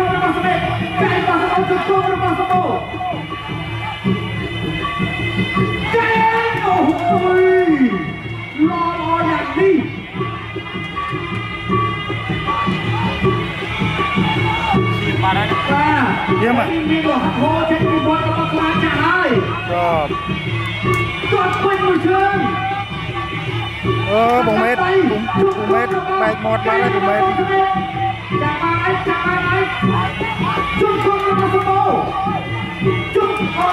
ស្មេកជុំក្រុមរបស់ស្មេកក្រែងរបស់សម្បូរជុំក្រុមរបស់សម្បូរក្រែងអូយឡឡយ៉ាងនេះ បាទហើយ បាទ យាមហ่ะ មានរហ័សហោចេញពីវត្តរបស់ខ្លាចាស់ហើយ ចប់ គាត់ពេញមួយជើង អឺបងមេតបងបងមេតបែកមាត់បានហើយបងមេត ចាំបានអីចាំបានអីជុំជុំរបស់សម្បូរជុំអូ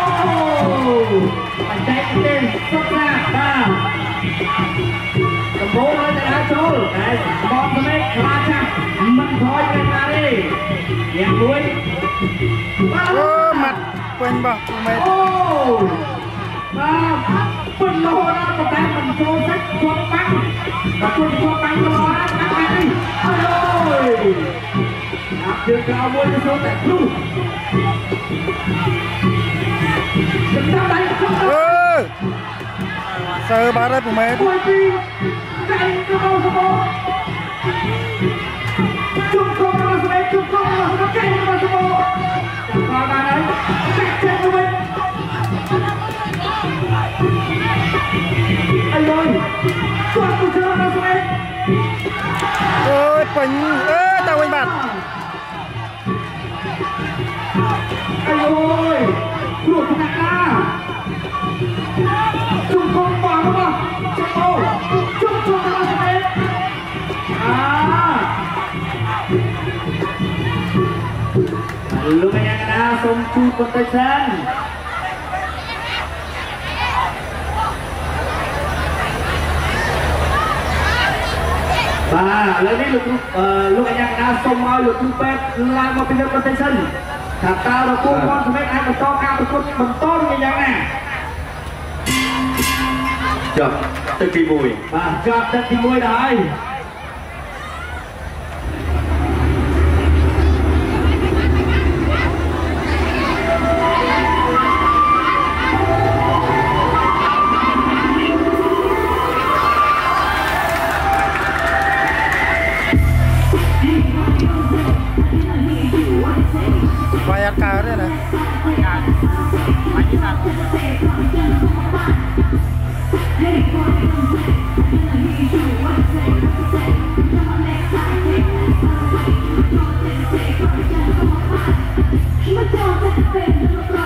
បច្ចេកទេសសុខណាបាទសម្បូរហើយតែដើរចូលតែបងស្មេកខ្លាចាស់មិនថយទៅណាទេយ៉ាងមួយបាទអឺម៉ាត់ពេញបោះបងមេតអូបាទពេញរហូតដល់ប៉ុន្តែមិនចូលសាច់គាត់បាំងបើគាត់គាត់បាំងទៅហើ cao sơ ba đấy của mẹ. លោកអាយ៉ាណាសូមជួបបន្តិចសិនបាទឥឡូវនេះលោកគ្រូអឺលោកអាយ៉ាណាសូមឲ្យលោកគ្រូពេទ្យឡើងមកពិនិត្យបន្តិចសិនថាតើរកូនគាត់សម្រាប់អាចបន្តការប្រកួតបន្តឬយ៉ាងណាចប់ទឹកទី1បាទចប់ទឹកទី1ដល់ហើយ ไฟอากาศด้ยนะวายัดวายัดกาย